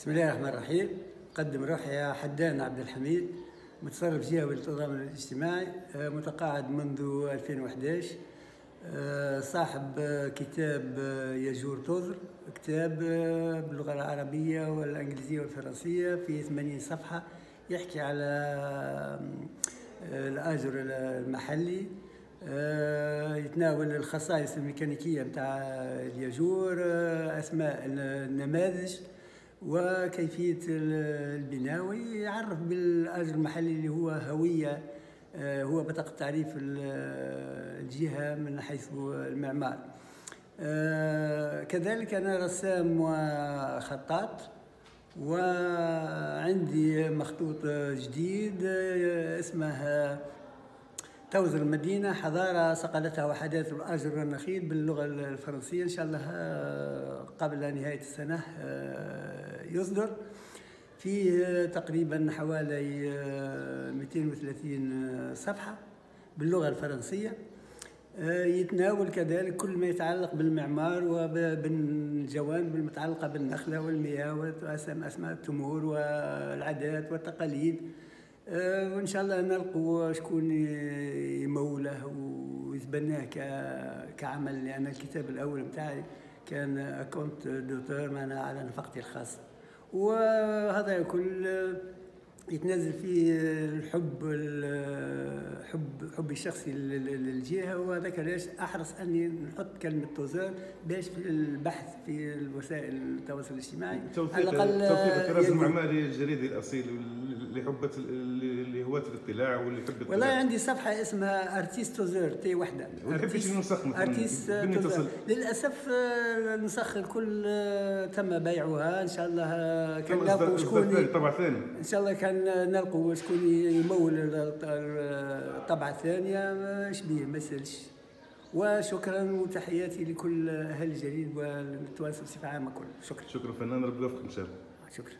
بسم الله الرحمن الرحيم. قدم روحي يا حدان عبد الحميد متصرف جهوي للتضامن الاجتماعي آه، متقاعد منذ 2011 آه، صاحب كتاب آه، يجور توزر كتاب باللغة العربية والإنجليزية والفرنسية في 80 صفحة يحكي على الآجر المحلي يتناول الخصائص الميكانيكية متاع الياجور أسماء النماذج وكيفية البناء ويعرف بالأجر المحلي اللي هو هوية آه، هو بطاقة تعريف الجهة من حيث المعمار. آه، كذلك أنا رسام وخطاط وعندي مخطوط جديد آه، اسمه توزر المدينة حضارة صقلتها وحداث الأجر والنخيل باللغة الفرنسية. إن شاء الله قبل نهاية السنة يصدر. فيه تقريبا حوالي 230 صفحة باللغة الفرنسية. يتناول كذلك كل ما يتعلق بالمعمار وبالجوانب المتعلقة بالنخلة والمياه وأسماء التمور والعادات والتقاليد. وإن شاء الله نلقوا شكون يموله ويتبناه كعمل لأن الكتاب الأول متاعي كان à compte d'auteur معناها على نفقتي الخاصة. وهذا الكل يتنزل فيه الحب الحب حبي الشخصي للجهة. وهذاك علاش أحرص أني نحط كلمة توزر باش في البحث في الوسائل التواصل الاجتماعي. على الأقل توثيق الطراز المعماري الجريدي الأصيل لحبة لهواة الاطلاع واللي يحب والله عندي صفحة اسمها ارتيست توزر تي وحدة. ما النسخ مثلا ارتيست للأسف النسخ الكل تم بيعها. إن شاء الله كان نلقوا شكون طبعا ثاني إن شاء الله كان نلقوا شكون يمول الطبعه الثانية إيش بيه؟ ما يسألش. وشكرا وتحياتي لكل أهل الجليل والتوانسه بصفة عامة كل. شكرا. شكرا فنان ربي يوفقك إن شاء الله. شكرا.